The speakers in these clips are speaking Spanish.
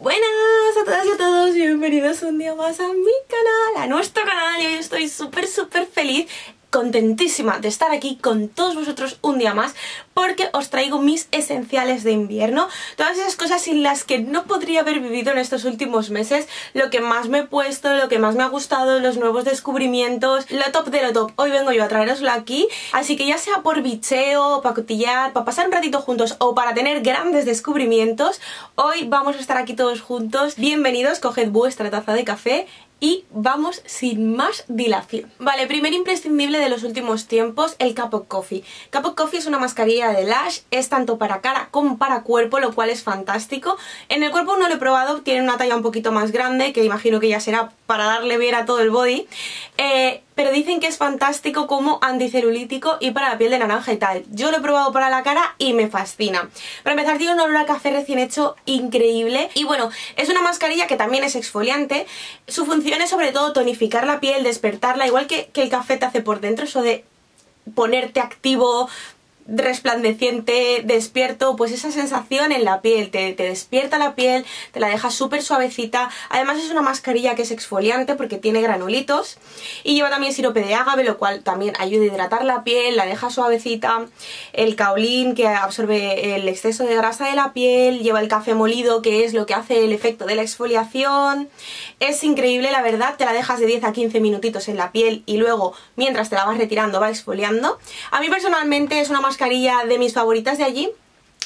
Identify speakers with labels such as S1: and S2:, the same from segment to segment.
S1: Buenas a todas y a todos, bienvenidos un día más a mi canal, a nuestro canal y hoy estoy súper súper feliz contentísima de estar aquí con todos vosotros un día más porque os traigo mis esenciales de invierno, todas esas cosas sin las que no podría haber vivido en estos últimos meses, lo que más me he puesto, lo que más me ha gustado, los nuevos descubrimientos, lo top de lo top. Hoy vengo yo a traeroslo aquí, así que ya sea por bicheo, para cotillar, para pasar un ratito juntos o para tener grandes descubrimientos, hoy vamos a estar aquí todos juntos. Bienvenidos, coged vuestra taza de café y vamos sin más dilación. Vale, primer imprescindible de los últimos tiempos, el Cup of Coffee. Cup of Coffee es una mascarilla de Lash, es tanto para cara como para cuerpo, lo cual es fantástico. En el cuerpo no lo he probado, tiene una talla un poquito más grande, que imagino que ya será para darle ver a todo el body. Eh, pero dicen que es fantástico como anticelulítico y para la piel de naranja y tal. Yo lo he probado para la cara y me fascina. Para empezar tiene un olor a café recién hecho increíble y bueno, es una mascarilla que también es exfoliante. Su función es sobre todo tonificar la piel, despertarla, igual que, que el café te hace por dentro, eso de ponerte activo, resplandeciente, despierto, pues esa sensación en la piel, te, despierta la piel, te la deja súper suavecita, además es una mascarilla que es exfoliante porque tiene granulitos y lleva también sirope de agave, lo cual también ayuda a hidratar la piel, la deja suavecita, el caolín que absorbe el exceso de grasa de la piel, lleva el café molido que es lo que hace el efecto de la exfoliación, es increíble la verdad, te la dejas de 10 a 15 minutitos en la piel y luego mientras te la vas retirando va exfoliando, a mí personalmente es una mascarilla de mis favoritas de allí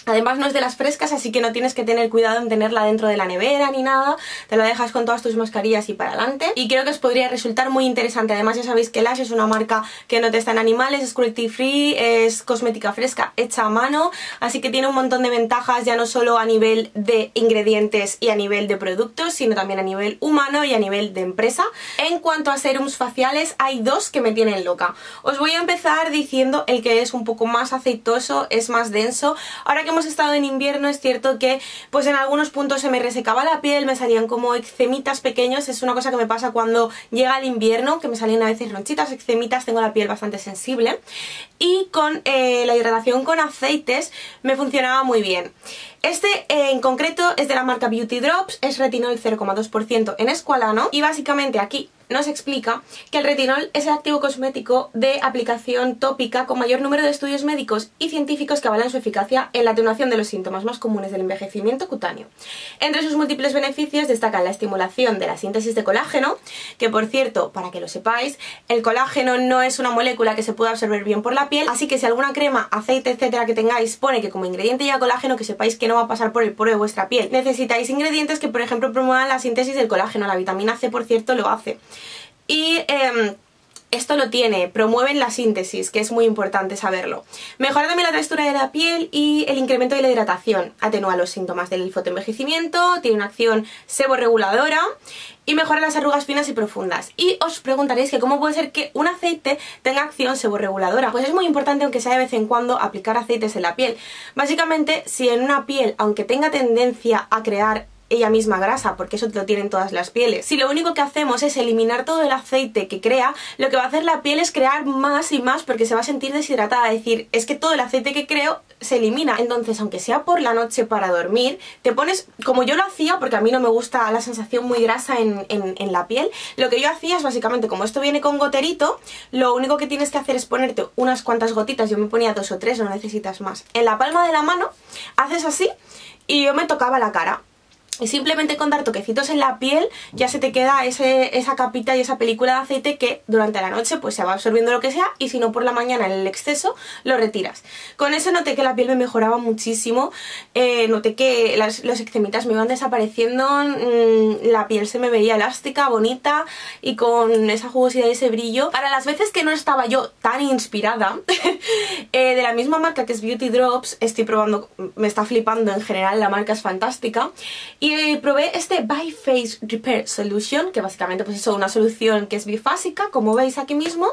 S1: Además no es de las frescas, así que no tienes que tener cuidado en tenerla dentro de la nevera ni nada. Te la dejas con todas tus mascarillas y para adelante. Y creo que os podría resultar muy interesante. Además ya sabéis que Lash es una marca que no testa en animales, es cruelty free, es cosmética fresca, hecha a mano. Así que tiene un montón de ventajas ya no solo a nivel de ingredientes y a nivel de productos, sino también a nivel humano y a nivel de empresa. En cuanto a serums faciales, hay dos que me tienen loca. Os voy a empezar diciendo el que es un poco más aceitoso, es más denso. Ahora que hemos estado en invierno es cierto que pues en algunos puntos se me resecaba la piel, me salían como eczemitas pequeños, es una cosa que me pasa cuando llega el invierno, que me salen a veces ronchitas, eczemitas, tengo la piel bastante sensible y con eh, la hidratación con aceites me funcionaba muy bien. Este eh, en concreto es de la marca Beauty Drops, es retinol 0,2% en escualano y básicamente aquí nos explica que el retinol es el activo cosmético de aplicación tópica con mayor número de estudios médicos y científicos que avalan su eficacia en la atenuación de los síntomas más comunes del envejecimiento cutáneo. Entre sus múltiples beneficios destacan la estimulación de la síntesis de colágeno, que por cierto, para que lo sepáis, el colágeno no es una molécula que se pueda absorber bien por la piel, así que si alguna crema, aceite, etcétera que tengáis pone que como ingrediente lleva colágeno, que sepáis que no va a pasar por el poro de vuestra piel. Necesitáis ingredientes que por ejemplo promuevan la síntesis del colágeno, la vitamina C por cierto lo hace. Y em, esto lo tiene, promueven la síntesis, que es muy importante saberlo. Mejora también la textura de la piel y el incremento de la hidratación. Atenúa los síntomas del fotoenvejecimiento, tiene una acción seborreguladora y mejora las arrugas finas y profundas. Y os preguntaréis que cómo puede ser que un aceite tenga acción seborreguladora. Pues es muy importante, aunque sea de vez en cuando, aplicar aceites en la piel. Básicamente, si en una piel, aunque tenga tendencia a crear ella misma grasa, porque eso lo tienen todas las pieles. Si lo único que hacemos es eliminar todo el aceite que crea, lo que va a hacer la piel es crear más y más porque se va a sentir deshidratada. Es decir, es que todo el aceite que creo se elimina. Entonces, aunque sea por la noche para dormir, te pones, como yo lo hacía, porque a mí no me gusta la sensación muy grasa en, en la piel, lo que yo hacía es básicamente, como esto viene con goterito, lo único que tienes que hacer es ponerte unas cuantas gotitas, yo me ponía dos o tres, no necesitas más. En la palma de la mano, haces así y yo me tocaba la cara y simplemente con dar toquecitos en la piel ya se te queda ese, esa capita y esa película de aceite que durante la noche pues se va absorbiendo lo que sea y si no por la mañana en el exceso lo retiras. Con eso noté que la piel me mejoraba muchísimo, eh, noté que las, los eczemitas me iban desapareciendo, mm, la piel se me veía elástica, bonita y con esa jugosidad y ese brillo. Para las veces que no estaba yo tan inspirada, eh, de la misma marca que es Beauty Drops, estoy probando, me está flipando en general, la marca es fantástica y probé este By Face Repair Solution, que básicamente pues es una solución que es bifásica, como veis aquí mismo.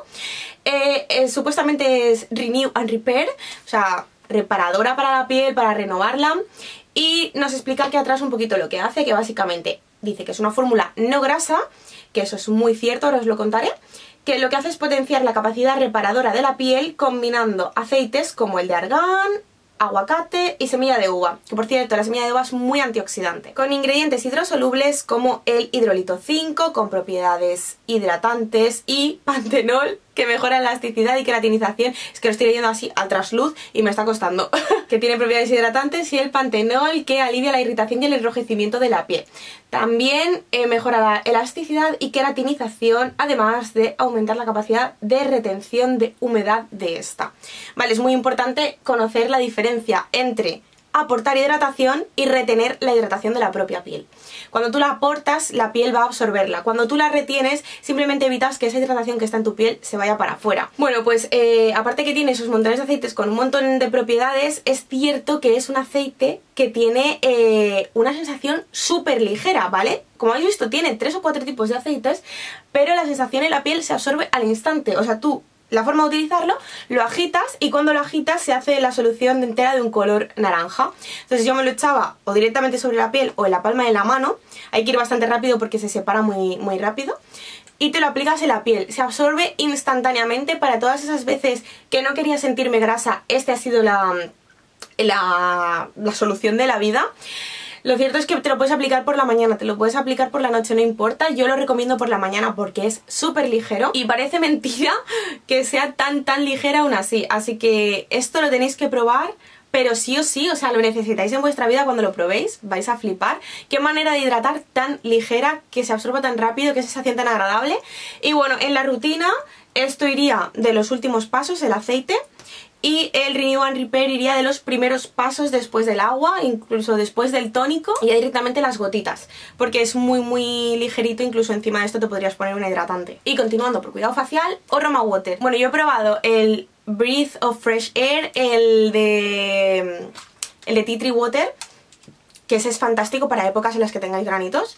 S1: Eh, eh, supuestamente es Renew and Repair, o sea, reparadora para la piel, para renovarla. Y nos explica aquí atrás un poquito lo que hace, que básicamente dice que es una fórmula no grasa, que eso es muy cierto, ahora os lo contaré, que lo que hace es potenciar la capacidad reparadora de la piel combinando aceites como el de argán, aguacate y semilla de uva, que por cierto la semilla de uva es muy antioxidante, con ingredientes hidrosolubles como el hidrolito 5 con propiedades hidratantes y pantenol que mejora la elasticidad y queratinización. Es que lo estoy leyendo así a trasluz y me está costando. que tiene propiedades hidratantes y el pantenol que alivia la irritación y el enrojecimiento de la piel. También eh, mejora la elasticidad y queratinización, además de aumentar la capacidad de retención de humedad de esta. Vale, es muy importante conocer la diferencia entre aportar hidratación y retener la hidratación de la propia piel. Cuando tú la aportas, la piel va a absorberla. Cuando tú la retienes, simplemente evitas que esa hidratación que está en tu piel se vaya para afuera. Bueno, pues eh, aparte que tiene esos montones de aceites con un montón de propiedades, es cierto que es un aceite que tiene eh, una sensación súper ligera, ¿vale? Como habéis visto, tiene tres o cuatro tipos de aceites, pero la sensación en la piel se absorbe al instante. O sea, tú la forma de utilizarlo, lo agitas y cuando lo agitas se hace la solución entera de un color naranja. Entonces yo me lo echaba o directamente sobre la piel o en la palma de la mano. Hay que ir bastante rápido porque se separa muy, muy rápido. Y te lo aplicas en la piel. Se absorbe instantáneamente para todas esas veces que no quería sentirme grasa. Este ha sido la, la, la solución de la vida. Lo cierto es que te lo puedes aplicar por la mañana, te lo puedes aplicar por la noche, no importa. Yo lo recomiendo por la mañana porque es súper ligero y parece mentira que sea tan tan ligera aún así. Así que esto lo tenéis que probar pero sí o sí, o sea, lo necesitáis en vuestra vida cuando lo probéis, vais a flipar. Qué manera de hidratar tan ligera, que se absorba tan rápido, que sensación tan agradable. Y bueno, en la rutina esto iría de los últimos pasos, el aceite, y el Renew and Repair iría de los primeros pasos después del agua, incluso después del tónico y ya directamente las gotitas, porque es muy muy ligerito, incluso encima de esto te podrías poner un hidratante. Y continuando por cuidado facial, o Roma Water. Bueno, yo he probado el Breathe of Fresh Air, el de, el de Tea Water, que ese es fantástico para épocas en las que tengáis granitos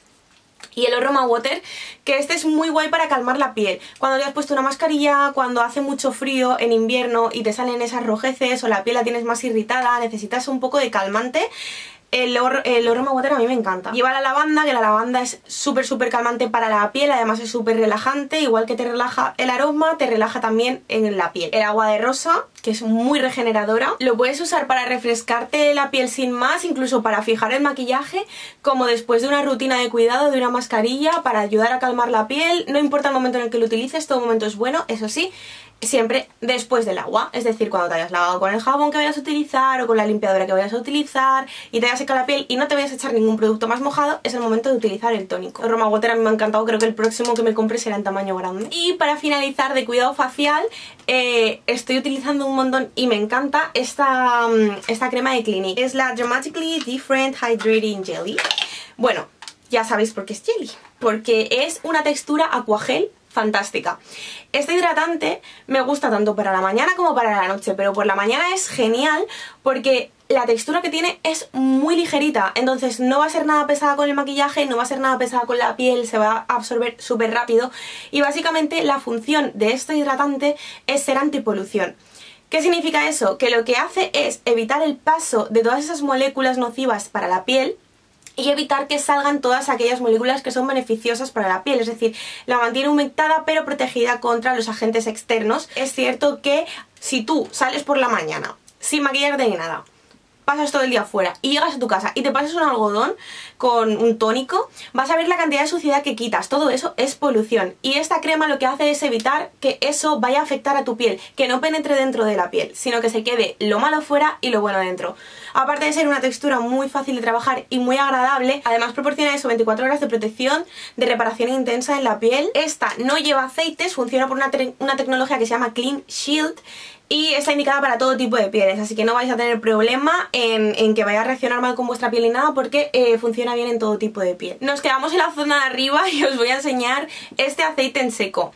S1: y el Aroma Water, que este es muy guay para calmar la piel. Cuando te has puesto una mascarilla, cuando hace mucho frío en invierno y te salen esas rojeces o la piel la tienes más irritada, necesitas un poco de calmante, el, aroma water a mí me encanta. Lleva la lavanda, que la lavanda es súper súper calmante para la piel, además es súper relajante, igual que te relaja el aroma, te relaja también en la piel. El agua de rosa, que es muy regeneradora, lo puedes usar para refrescarte la piel sin más, incluso para fijar el maquillaje, como después de una rutina de cuidado, de una mascarilla, para ayudar a calmar la piel, no importa el momento en el que lo utilices, todo momento es bueno, eso sí, siempre después del agua, es decir, cuando te hayas lavado con el jabón que vayas a utilizar o con la limpiadora que vayas a utilizar y te hayas secado la piel y no te vayas a echar ningún producto más mojado, es el momento de utilizar el tónico. Roma Water a mí me ha encantado, creo que el próximo que me compre será en tamaño grande. Y para finalizar de cuidado facial, eh, estoy utilizando un montón y me encanta esta, mm, esta crema de Clinique. Es la Dramatically Different Hydrating Jelly. Bueno, ya sabéis por qué es jelly, porque es una textura acuagel fantástica. Este hidratante me gusta tanto para la mañana como para la noche, pero por la mañana es genial porque la textura que tiene es muy ligerita, entonces no va a ser nada pesada con el maquillaje, no va a ser nada pesada con la piel, se va a absorber súper rápido y básicamente la función de este hidratante es ser antipolución. ¿Qué significa eso? Que lo que hace es evitar el paso de todas esas moléculas nocivas para la piel y evitar que salgan todas aquellas moléculas que son beneficiosas para la piel, es decir, la mantiene humectada pero protegida contra los agentes externos. Es cierto que si tú sales por la mañana sin maquillarte ni nada, pasas todo el día afuera y llegas a tu casa y te pasas un algodón con un tónico, vas a ver la cantidad de suciedad que quitas. Todo eso es polución. Y esta crema lo que hace es evitar que eso vaya a afectar a tu piel, que no penetre dentro de la piel, sino que se quede lo malo fuera y lo bueno dentro. Aparte de ser una textura muy fácil de trabajar y muy agradable, además proporciona eso 24 horas de protección, de reparación intensa en la piel. Esta no lleva aceites, funciona por una, tecnología que se llama Clean Shield y está indicada para todo tipo de pieles, así que no vais a tener problema en, que vaya a reaccionar mal con vuestra piel ni nada porque eh, funciona bien en todo tipo de piel. Nos quedamos en la zona de arriba y os voy a enseñar este aceite en seco.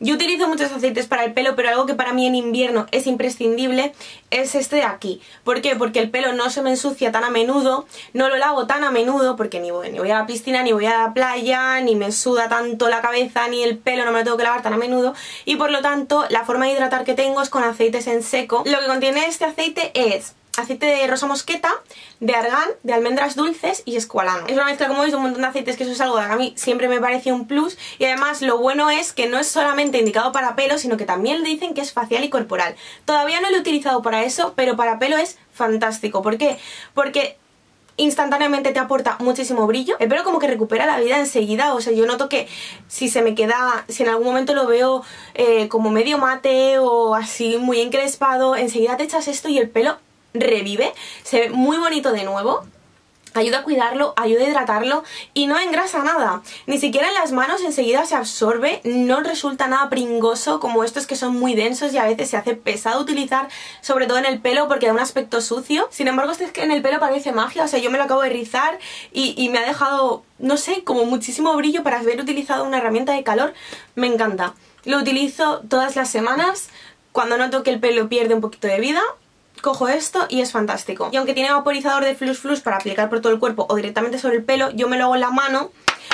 S1: Yo utilizo muchos aceites para el pelo, pero algo que para mí en invierno es imprescindible es este de aquí. ¿Por qué? Porque el pelo no se me ensucia tan a menudo, no lo lavo tan a menudo, porque ni voy, ni voy a la piscina, ni voy a la playa, ni me suda tanto la cabeza, ni el pelo no me lo tengo que lavar tan a menudo, y por lo tanto la forma de hidratar que tengo es con aceites en seco. Lo que contiene este aceite es aceite de rosa mosqueta, de argán, de almendras dulces y escualano. Es una mezcla, como veis, de un montón de aceites que eso es algo que a mí siempre me parece un plus y además lo bueno es que no es solamente indicado para pelo, sino que también le dicen que es facial y corporal. Todavía no lo he utilizado para eso, pero para pelo es fantástico. ¿Por qué? Porque instantáneamente te aporta muchísimo brillo. El pelo como que recupera la vida enseguida, o sea, yo noto que si se me queda, si en algún momento lo veo eh, como medio mate o así muy encrespado, enseguida te echas esto y el pelo revive, se ve muy bonito de nuevo ayuda a cuidarlo, ayuda a hidratarlo y no engrasa nada. Ni siquiera en las manos enseguida se absorbe, no resulta nada pringoso como estos que son muy densos y a veces se hace pesado utilizar, sobre todo en el pelo porque da un aspecto sucio. Sin embargo, este es que en el pelo parece magia, o sea, yo me lo acabo de rizar y, y me ha dejado, no sé, como muchísimo brillo para haber utilizado una herramienta de calor. Me encanta. Lo utilizo todas las semanas. Cuando noto que el pelo pierde un poquito de vida, cojo esto y es fantástico. Y aunque tiene vaporizador de flus flus para aplicar por todo el cuerpo o directamente sobre el pelo, yo me lo hago en la mano,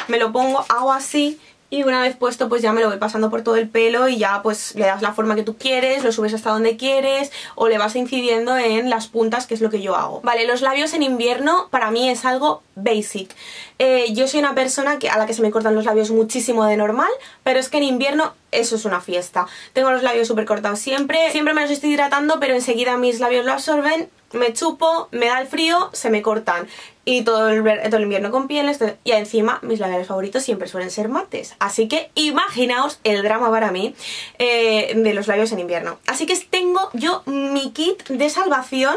S1: me lo pongo, hago así y una vez puesto pues ya me lo voy pasando por todo el pelo y ya pues le das la forma que tú quieres, lo subes hasta donde quieres o le vas incidiendo en las puntas que es lo que yo hago. Vale, los labios en invierno para mí es algo basic. Eh, yo soy una persona que, a la que se me cortan los labios muchísimo de normal, pero es que en invierno eso es una fiesta. Tengo los labios súper cortados siempre, siempre me los estoy hidratando pero enseguida mis labios lo absorben me chupo, me da el frío, se me cortan. Y todo el, todo el invierno con pieles. Y encima mis labiales favoritos siempre suelen ser mates. Así que imaginaos el drama para mí eh, de los labios en invierno. Así que tengo yo mi kit de salvación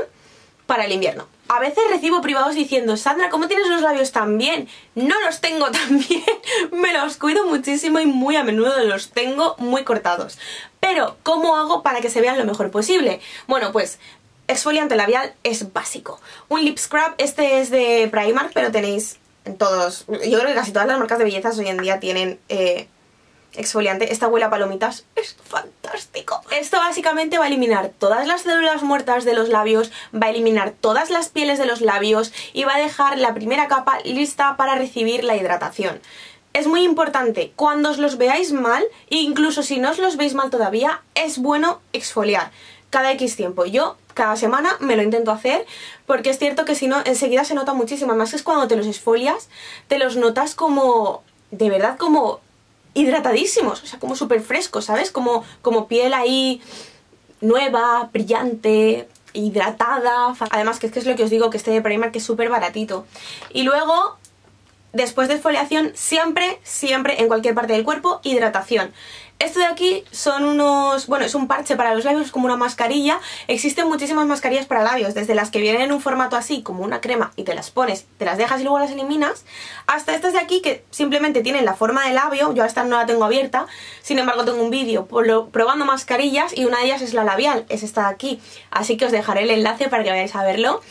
S1: para el invierno. A veces recibo privados diciendo, Sandra, ¿cómo tienes los labios tan bien? No los tengo tan bien, me los cuido muchísimo y muy a menudo los tengo muy cortados. Pero, ¿cómo hago para que se vean lo mejor posible? Bueno, pues exfoliante labial es básico. Un lip scrub, este es de Primark, pero tenéis en todos, yo creo que casi todas las marcas de bellezas hoy en día tienen eh, exfoliante. Esta huele palomitas, es fantástico. Esto básicamente va a eliminar todas las células muertas de los labios, va a eliminar todas las pieles de los labios y va a dejar la primera capa lista para recibir la hidratación. Es muy importante, cuando os los veáis mal, incluso si no os los veis mal todavía, es bueno exfoliar cada X tiempo. Yo cada semana me lo intento hacer porque es cierto que si no enseguida se nota muchísimo. Además es cuando te los esfolias, te los notas como, de verdad como hidratadísimos, o sea, como súper frescos, ¿sabes? Como, como piel ahí nueva, brillante, hidratada. Además que es que es lo que os digo, que este de Primark es súper baratito. Y luego después de exfoliación, siempre, siempre en cualquier parte del cuerpo, hidratación. Esto de aquí son unos... bueno, es un parche para los labios, como una mascarilla. Existen muchísimas mascarillas para labios, desde las que vienen en un formato así, como una crema, y te las pones, te las dejas y luego las eliminas, hasta estas de aquí que simplemente tienen la forma de labio, yo esta no la tengo abierta, sin embargo tengo un vídeo probando mascarillas y una de ellas es la labial, es esta de aquí, así que os dejaré el enlace para que vayáis a verlo.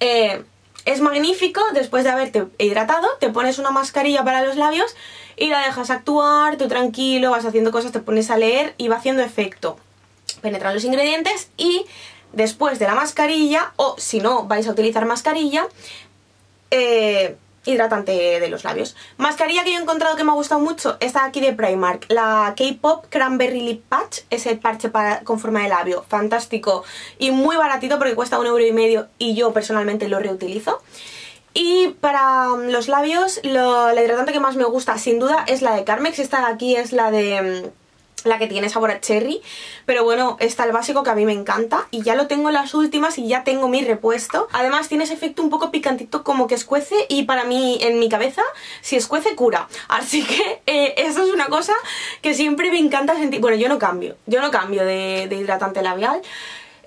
S1: Eh, es magnífico, después de haberte hidratado, te pones una mascarilla para los labios y la dejas actuar, tú tranquilo, vas haciendo cosas, te pones a leer y va haciendo efecto. Penetran los ingredientes y después de la mascarilla, o si no vais a utilizar mascarilla, eh, hidratante de los labios. Mascarilla que yo he encontrado que me ha gustado mucho, esta aquí de Primark, la K-Pop Cranberry Lip Patch, es el parche para, con forma de labio, fantástico y muy baratito porque cuesta un euro y medio y yo personalmente lo reutilizo. Y para los labios, la hidratante que más me gusta sin duda es la de Carmex, esta de aquí es la de la que tiene sabor a cherry, pero bueno, está el básico que a mí me encanta y ya lo tengo en las últimas y ya tengo mi repuesto. Además tiene ese efecto un poco picantito como que escuece y para mí, en mi cabeza, si escuece cura. Así que eh, eso es una cosa que siempre me encanta sentir. Bueno, yo no cambio, yo no cambio de hidratante labial.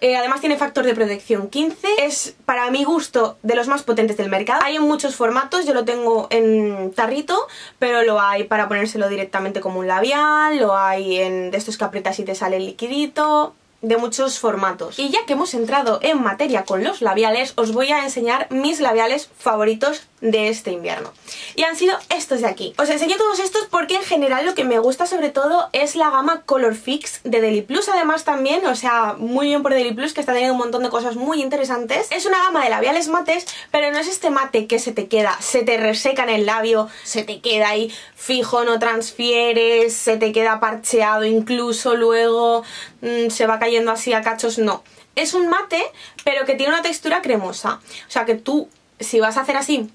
S1: Eh, además tiene factor de protección 15. Es, para mi gusto, de los más potentes del mercado. Hay en muchos formatos, yo lo tengo en tarrito, pero lo hay para ponérselo directamente como un labial, lo hay en de estos que aprietas y te sale el liquidito de muchos formatos. Y ya que hemos entrado en materia con los labiales, os voy a enseñar mis labiales favoritos de este invierno. Y han sido estos de aquí. Os enseño todos estos porque en general lo que me gusta sobre todo es la gama Color Fix de Deli Plus además también, o sea, muy bien por Deli Plus que está teniendo un montón de cosas muy interesantes. Es una gama de labiales mates, pero no es este mate que se te queda, se te reseca en el labio, se te queda ahí fijo, no transfieres, se te queda parcheado incluso luego, mm, se va cayendo así a cachos, no. Es un mate, pero que tiene una textura cremosa. O sea que tú, si vas a hacer así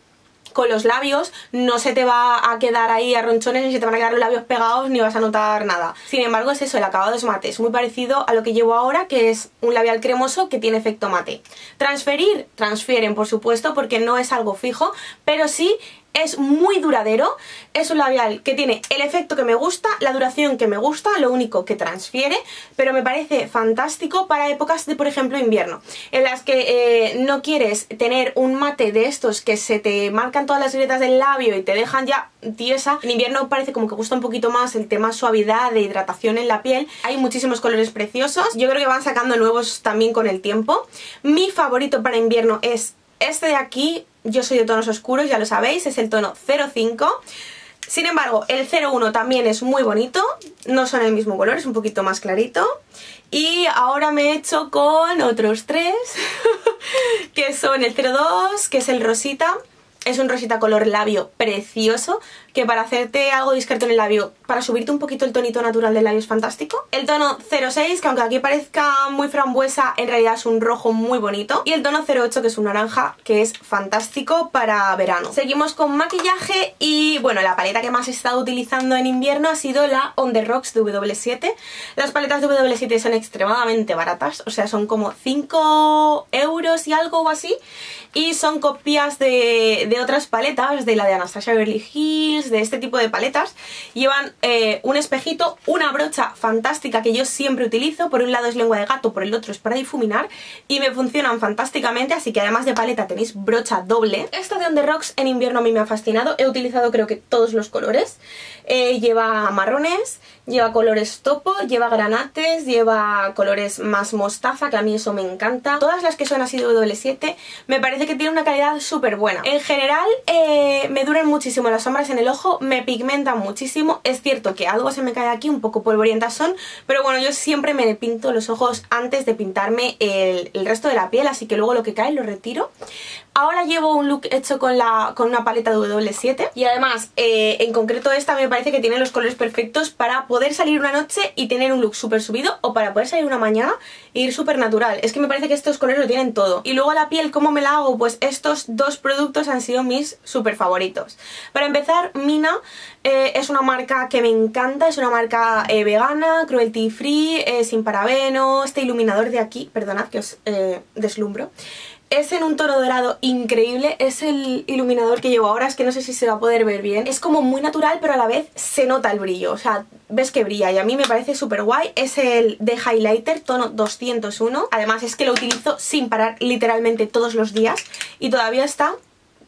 S1: con los labios no se te va a quedar ahí a ronchones ni se te van a quedar los labios pegados ni vas a notar nada. Sin embargo es eso, el acabado es mate, es muy parecido a lo que llevo ahora que es un labial cremoso que tiene efecto mate. Transferir, transfieren por supuesto porque no es algo fijo, pero sí es muy duradero, es un labial que tiene el efecto que me gusta, la duración que me gusta, lo único que transfiere, pero me parece fantástico para épocas de, por ejemplo, invierno, en las que eh, no quieres tener un mate de estos que se te marcan todas las grietas del labio y te dejan ya tiesa. En invierno parece como que gusta un poquito más el tema suavidad, de hidratación en la piel. Hay muchísimos colores preciosos, yo creo que van sacando nuevos también con el tiempo. Mi favorito para invierno es este de aquí, yo soy de tonos oscuros, ya lo sabéis, es el tono 05. Sin embargo, el 01 también es muy bonito, no son el mismo color, es un poquito más clarito. Y ahora me he hecho con otros tres, que son el 02, que es el rosita, es un rosita color labio precioso, que para hacerte algo discreto en el labio, para subirte un poquito el tonito natural del labio es fantástico. El tono 06, que aunque aquí parezca muy frambuesa, en realidad es un rojo muy bonito. Y el tono 08, que es un naranja, que es fantástico para verano. Seguimos con maquillaje y, bueno, la paleta que más he estado utilizando en invierno ha sido la On The Rocks de W7. Las paletas de W7 son extremadamente baratas, o sea, son como 5 euros y algo o así. Y son copias de, de otras paletas, de la de Anastasia Beverly Hills, de este tipo de paletas llevan eh, un espejito, una brocha fantástica que yo siempre utilizo, por un lado es lengua de gato, por el otro es para difuminar y me funcionan fantásticamente, así que además de paleta tenéis brocha doble. Esta de On The Rocks en invierno a mí me ha fascinado, he utilizado creo que todos los colores, eh, lleva marrones, lleva colores topo, lleva granates, lleva colores más mostaza, que a mí eso me encanta. Todas las que son así de W7 me parece que tienen una calidad súper buena. En general eh, me duran muchísimo las sombras en el ojo, me pigmentan muchísimo. Es cierto que algo se me cae aquí, un poco polvorientas son, pero bueno, yo siempre me pinto los ojos antes de pintarme el, el resto de la piel, así que luego lo que cae lo retiro. Ahora llevo un look hecho con, la, con una paleta de W7 y además eh, en concreto esta me parece que tiene los colores perfectos para poder salir una noche y tener un look súper subido o para poder salir una mañana e ir súper natural. Es que me parece que estos colores lo tienen todo. Y luego la piel, ¿cómo me la hago? Pues estos dos productos han sido mis súper favoritos. Para empezar, Mina eh, es una marca que me encanta, es una marca eh, vegana, cruelty free, sin parabeno, este iluminador de aquí, perdonad que os deslumbro. Es en un tono dorado increíble, es el iluminador que llevo ahora, es que no sé si se va a poder ver bien. Es como muy natural, pero a la vez se nota el brillo, o sea, ves que brilla y a mí me parece súper guay. Es el de Highlighter, tono 201. Además es que lo utilizo sin parar literalmente todos los días y todavía está,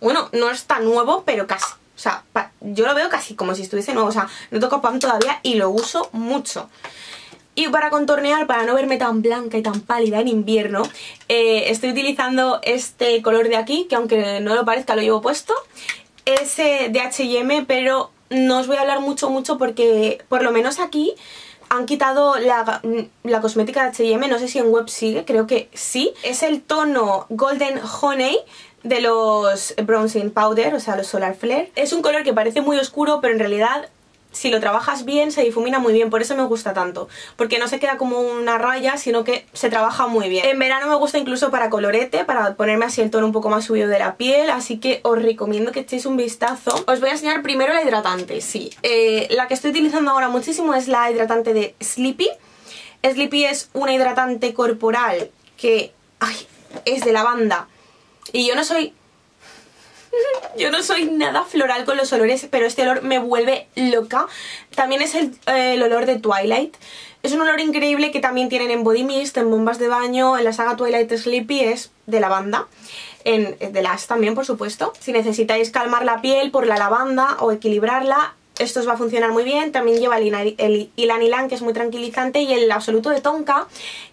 S1: bueno, no está nuevo, pero casi. O sea, yo lo veo casi como si estuviese nuevo, o sea, no toco pan todavía y lo uso mucho. Y para contornear, para no verme tan blanca y tan pálida en invierno, eh, estoy utilizando este color de aquí, que aunque no lo parezca lo llevo puesto. Es de H&M, pero no os voy a hablar mucho, mucho porque por lo menos aquí han quitado la, la cosmética de H&M, no sé si en web sigue, creo que sí. Es el tono Golden Honey de los Bronzing Powder, o sea, los Solar Flare. Es un color que parece muy oscuro, pero en realidad si lo trabajas bien se difumina muy bien, por eso me gusta tanto, porque no se queda como una raya, sino que se trabaja muy bien. En verano me gusta incluso para colorete, para ponerme así el tono un poco más subido de la piel, así que os recomiendo que echéis un vistazo. Os voy a enseñar primero la hidratante, sí. Eh, la que estoy utilizando ahora muchísimo es la hidratante de Sleepy. Sleepy es una hidratante corporal que ay, es de lavanda. Y yo no soy yo no soy nada floral con los olores, pero este olor me vuelve loca. También es el, olor de Twilight. Es un olor increíble que también tienen en Body Mist, en bombas de baño, en la saga Twilight Sleepy, es de lavanda. En, de las también, por supuesto. Si necesitáis calmar la piel por la lavanda o equilibrarla, esto os va a funcionar muy bien. También lleva el, el Ilan que es muy tranquilizante, y el absoluto de Tonka,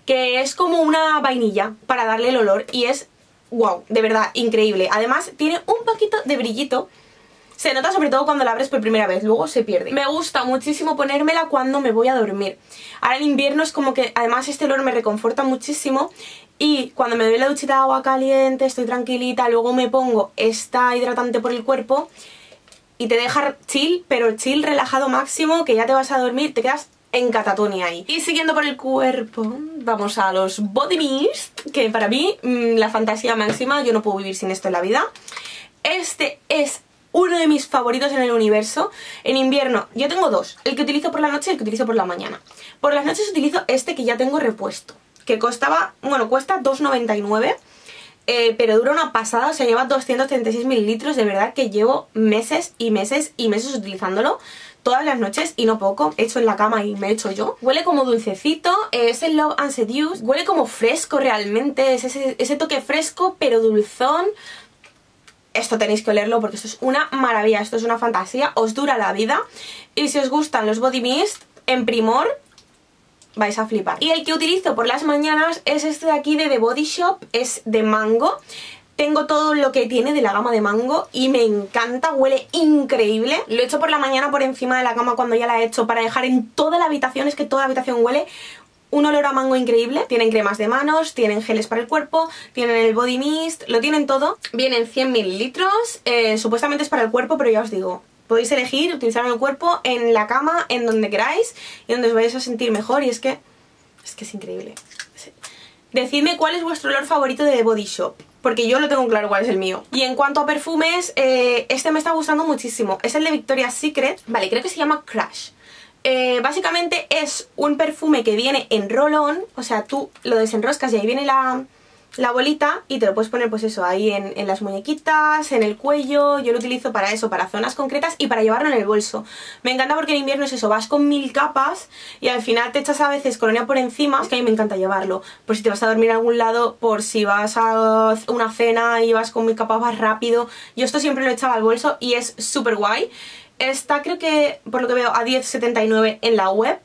S1: que es como una vainilla para darle el olor y es wow, de verdad, increíble. Además, tiene un poquito de brillito. Se nota sobre todo cuando la abres por primera vez, luego se pierde. Me gusta muchísimo ponérmela cuando me voy a dormir. Ahora en invierno es como que, además este olor me reconforta muchísimo y cuando me doy la duchita de agua caliente, estoy tranquilita, luego me pongo esta hidratante por el cuerpo y te deja chill, pero chill relajado máximo, que ya te vas a dormir, te quedas en catatonia ahí. Y siguiendo por el cuerpo, vamos a los Body Mist, que para mí, mm, la fantasía máxima, yo no puedo vivir sin esto en la vida. Este es uno de mis favoritos en el universo. En invierno, yo tengo dos, el que utilizo por la noche y el que utilizo por la mañana. Por las noches utilizo este que ya tengo repuesto, que costaba, bueno, cuesta 2,99 eh, pero dura una pasada, o sea, lleva 236 mililitros, de verdad que llevo meses y meses y meses utilizándolo todas las noches y no poco, hecho en la cama y me he hecho yo. Huele como dulcecito, es el Love and Seduce, huele como fresco realmente, es ese, ese toque fresco pero dulzón. Esto tenéis que olerlo porque esto es una maravilla, esto es una fantasía, os dura la vida. Y si os gustan los Body Mist, en Primor, vais a flipar. Y el que utilizo por las mañanas es este de aquí de The Body Shop, es de mango. Tengo todo lo que tiene de la gama de mango y me encanta, huele increíble. Lo he hecho por la mañana por encima de la cama cuando ya la he hecho para dejar en toda la habitación, es que toda la habitación huele un olor a mango increíble. Tienen cremas de manos, tienen geles para el cuerpo, tienen el body mist, lo tienen todo. Vienen 100 mililitros, eh, supuestamente es para el cuerpo, pero ya os digo, podéis elegir utilizar el cuerpo en la cama, en donde queráis y donde os vais a sentir mejor y es que es que es increíble. Decidme cuál es vuestro olor favorito de The Body Shop porque yo lo tengo claro cuál es el mío. Y en cuanto a perfumes, eh, este me está gustando muchísimo. Es el de Victoria's Secret, vale, creo que se llama Crash. Eh, básicamente es un perfume que viene en roll-on, o sea, tú lo desenroscas y ahí viene la, la bolita y te lo puedes poner pues eso, ahí en, las muñequitas, en el cuello, yo lo utilizo para eso, para zonas concretas y para llevarlo en el bolso. Me encanta porque en invierno es eso, vas con mil capas y al final te echas a veces colonia por encima, es que a mí me encanta llevarlo, por si te vas a dormir en algún lado, por si vas a una cena y vas con mil capas más rápido, yo esto siempre lo echaba al bolso y es súper guay. Está creo que, por lo que veo, a 10,79 en la web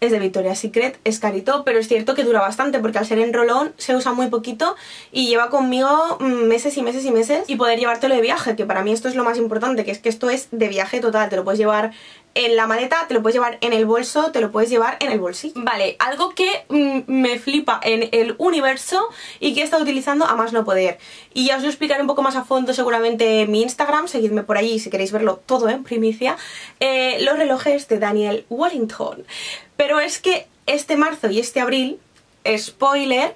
S1: es de Victoria's Secret, es carito, pero es cierto que dura bastante porque al ser en rolón se usa muy poquito y lleva conmigo mm, meses y meses y meses y poder llevártelo de viaje, que para mí esto es lo más importante, que es que esto es de viaje total, te lo puedes llevar en la maleta, te lo puedes llevar en el bolso, te lo puedes llevar en el bolsillo. Vale, algo que mm, me flipa en el universo y que he estado utilizando a más no poder. Y ya os lo explicaré un poco más a fondo seguramente en mi Instagram, seguidme por allí si queréis verlo todo en primicia. Eh, los relojes de Daniel Wellington. Pero es que este marzo y este abril, spoiler,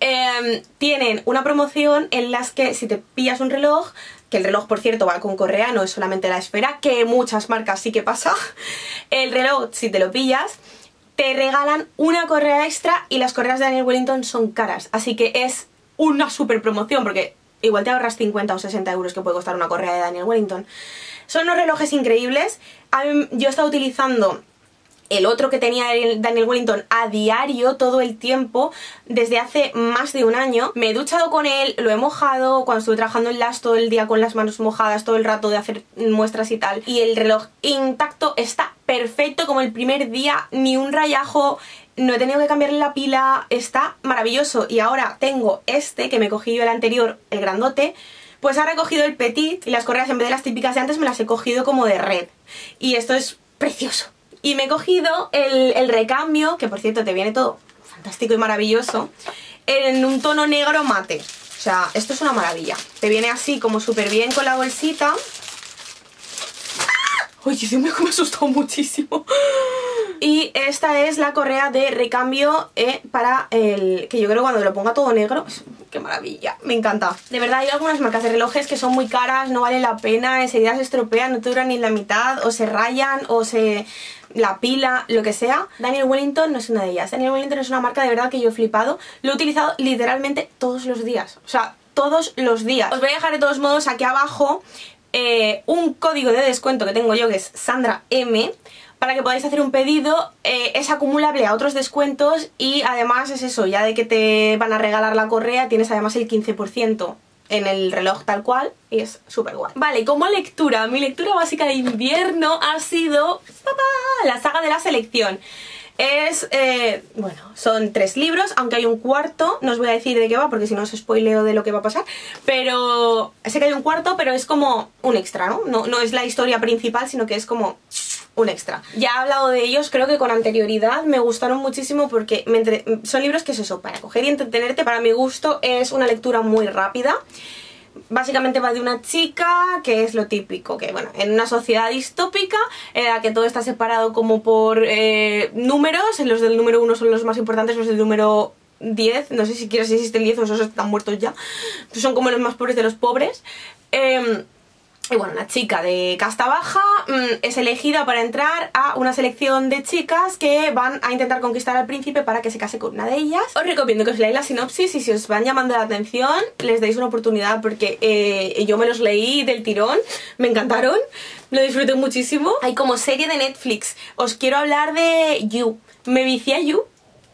S1: em, tienen una promoción en las que si te pillas un reloj que el reloj por cierto va con correa, no es solamente la esfera, que muchas marcas sí que pasa. El reloj, si te lo pillas, te regalan una correa extra y las correas de Daniel Wellington son caras, así que es una super promoción porque igual te ahorras 50 o 60 euros que puede costar una correa de Daniel Wellington. Son unos relojes increíbles, yo he estado utilizando el otro que tenía Daniel Wellington a diario, todo el tiempo, desde hace más de un año. Me he duchado con él, lo he mojado cuando estuve trabajando en las todo el día con las manos mojadas, todo el rato de hacer muestras y tal. Y el reloj intacto está perfecto como el primer día, ni un rayajo, no he tenido que cambiarle la pila, está maravilloso. Y ahora tengo este que me cogí yo el anterior, el grandote, pues ha recogido el petit y las correas en vez de las típicas de antes me las he cogido como de red. Y esto es precioso. Y me he cogido el, recambio, que por cierto te viene todo fantástico y maravilloso, en un tono negro mate. O sea, esto es una maravilla. Te viene así como súper bien con la bolsita. Oye, Dios mío, me ha asustado muchísimo. Y esta es la correa de recambio eh, para el... Que yo creo que cuando lo ponga todo negro... ¡Qué maravilla! Me encanta. De verdad, hay algunas marcas de relojes que son muy caras, no vale la pena, enseguida se estropean, no te duran ni la mitad, o se rayan, o se... la pila, lo que sea. Daniel Wellington no es una de ellas. Daniel Wellington es una marca de verdad que yo he flipado. Lo he utilizado literalmente todos los días. O sea, todos los días. Os voy a dejar de todos modos aquí abajo eh, un código de descuento que tengo yo que es Sandra M para que podáis hacer un pedido, eh, es acumulable a otros descuentos y además es eso, ya de que te van a regalar la correa, tienes además el 15% en el reloj tal cual y es súper guay. Vale, como lectura, mi lectura básica de invierno ha sido la saga de la selección. Es, eh, bueno, son tres libros, aunque hay un cuarto, no os voy a decir de qué va porque si no os spoileo de lo que va a pasar, pero sé que hay un cuarto, pero es como un extra, ¿no? No, no es la historia principal, sino que es como un extra. Ya he hablado de ellos, creo que con anterioridad, me gustaron muchísimo porque son libros que es eso, para coger y entretenerte, para mi gusto es una lectura muy rápida. Básicamente va de una chica, que es lo típico, que bueno, en una sociedad distópica, en la que todo está separado como por eh, números, los del número 1 son los más importantes, los del número 10, no sé si si existen 10 o esos están muertos ya, son como los más pobres de los pobres. Em, y bueno, una chica de casta baja mm, es elegida para entrar a una selección de chicas que van a intentar conquistar al príncipe para que se case con una de ellas. Os recomiendo que os leáis la sinopsis y si os van llamando la atención les deis una oportunidad porque eh, yo me los leí del tirón, me encantaron, lo disfruté muchísimo. Hay como serie de Netflix, os quiero hablar de You, me vicié a You,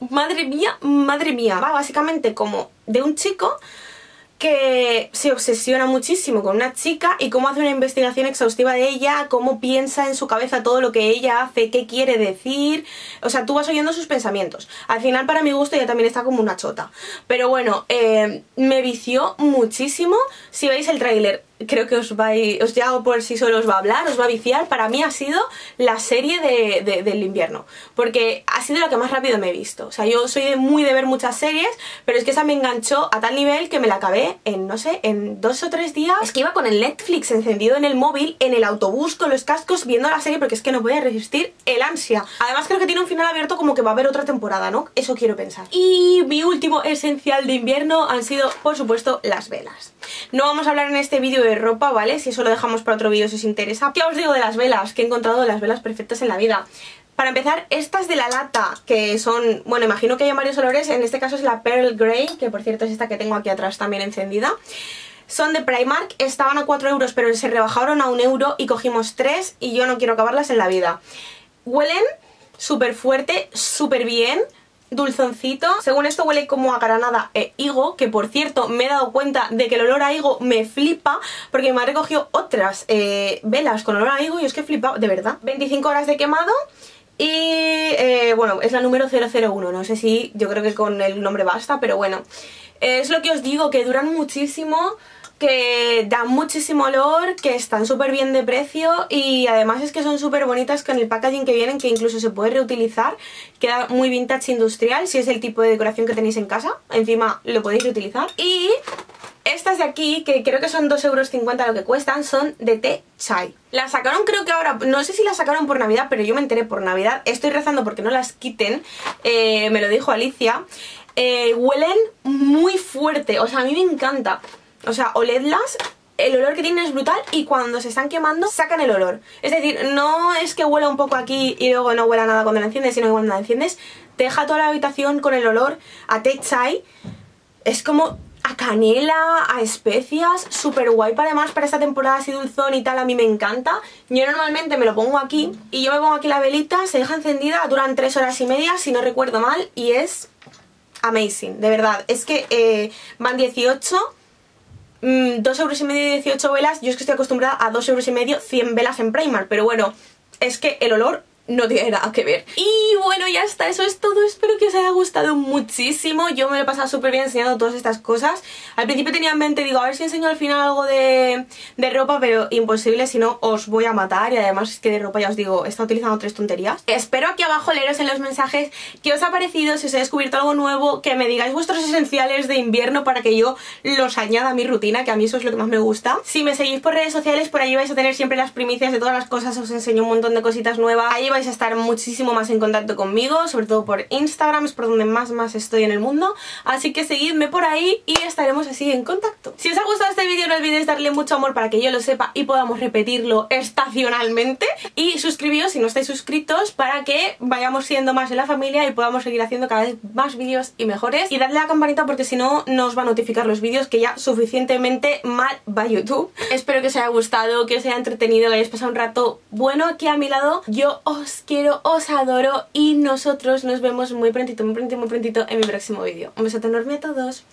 S1: madre mía, madre mía. Va básicamente como de un chico que se obsesiona muchísimo con una chica y cómo hace una investigación exhaustiva de ella, cómo piensa en su cabeza todo lo que ella hace, qué quiere decir, o sea, tú vas oyendo sus pensamientos. Al final para mi gusto ella también está como una chota. Pero bueno, eh, me vició muchísimo. Si veis el tráiler creo que os va os ya por si solo os va a hablar, os va a viciar. Para mí ha sido la serie de, del invierno, porque ha sido la que más rápido me he visto. O sea, yo soy muy de ver muchas series, pero es que esa me enganchó a tal nivel que me la acabé en, no sé, en dos o tres días. Es que iba con el Netflix encendido en el móvil, en el autobús, con los cascos, viendo la serie, porque es que no podía resistir el ansia. Además creo que tiene un final abierto como que va a haber otra temporada, ¿no? Eso quiero pensar. Y mi último esencial de invierno han sido, por supuesto, las velas. No vamos a hablar en este vídeo de ropa, ¿vale? Si eso lo dejamos para otro vídeo si os interesa. ¿Qué os digo de las velas? Que he encontrado las velas perfectas en la vida. Para empezar, estas de la lata, que son, bueno, imagino que hay varios olores, en este caso es la Pearl Grey, que por cierto es esta que tengo aquí atrás también encendida. Son de Primark, estaban a 4 euros, pero se rebajaron a 1 euro y cogimos 3 y yo no quiero acabarlas en la vida. Huelen súper fuerte, súper bien, dulzoncito. Según esto huele como a granada e higo, que por cierto me he dado cuenta de que el olor a higo me flipa, porque me ha recogido otras eh, velas con olor a higo y es que he flipado, de verdad. 25 horas de quemado y eh, bueno, es la número 001, no sé si yo creo que con el nombre basta, pero bueno. Es lo que os digo, que duran muchísimo que dan muchísimo olor, que están súper bien de precio y además es que son súper bonitas con el packaging que vienen, que incluso se puede reutilizar, queda muy vintage industrial si es el tipo de decoración que tenéis en casa, encima lo podéis reutilizar. Y estas de aquí, que creo que son 2,50 euros lo que cuestan, son de té chai. Las sacaron creo que ahora, no sé si las sacaron por Navidad, pero yo me enteré por Navidad. Estoy rezando porque no las quiten, eh, me lo dijo Alicia. Eh, huelen muy fuerte, o sea, a mí me encanta. O sea, oledlas el olor que tienen es brutal y cuando se están quemando sacan el olor. Es decir, no es que huela un poco aquí y luego no huela nada cuando la enciendes, sino que cuando la enciendes deja toda la habitación con el olor a té chai. Es como a canela, a especias, súper guay para además para esta temporada así dulzón y tal, a mí me encanta. Yo normalmente me lo pongo aquí y yo me pongo aquí la velita, se deja encendida, duran 3 horas y media si no recuerdo mal y es amazing, de verdad. Es que eh, van 18 2 mm, euros y medio y 18 velas, yo es que estoy acostumbrada a 2 euros y medio 100 velas en Primark, pero bueno, es que el olor no tiene nada que ver. Y bueno, ya está, eso es todo. Espero que os haya gustado muchísimo. Yo me lo he pasado súper bien enseñando todas estas cosas. Al principio tenía en mente, digo, a ver si enseño al final algo de, de ropa, pero imposible, si no os voy a matar. Y además es que de ropa, ya os digo, está utilizando tres tonterías. Espero aquí abajo leeros en los mensajes qué os ha parecido, si os he descubierto algo nuevo, que me digáis vuestros esenciales de invierno para que yo los añada a mi rutina, que a mí eso es lo que más me gusta. Si me seguís por redes sociales, por ahí vais a tener siempre las primicias de todas las cosas, os enseño un montón de cositas nuevas. Ahí vais a estar muchísimo más en contacto conmigo, sobre todo por Instagram, es por donde más más estoy en el mundo, así que seguidme por ahí y estaremos así en contacto. Si os ha gustado este vídeo no olvidéis darle mucho amor para que yo lo sepa y podamos repetirlo estacionalmente y suscribíos si no estáis suscritos para que vayamos siendo más en la familia y podamos seguir haciendo cada vez más vídeos y mejores y dadle a la campanita porque si no nos va a notificar los vídeos que ya suficientemente mal va YouTube. Espero que os haya gustado, que os haya entretenido, que hayáis pasado un rato bueno aquí a mi lado. Yo os quiero os adoro y nosotros nos vemos muy prontito, muy prontito, muy prontito en mi próximo vídeo. Un besote enorme a todos.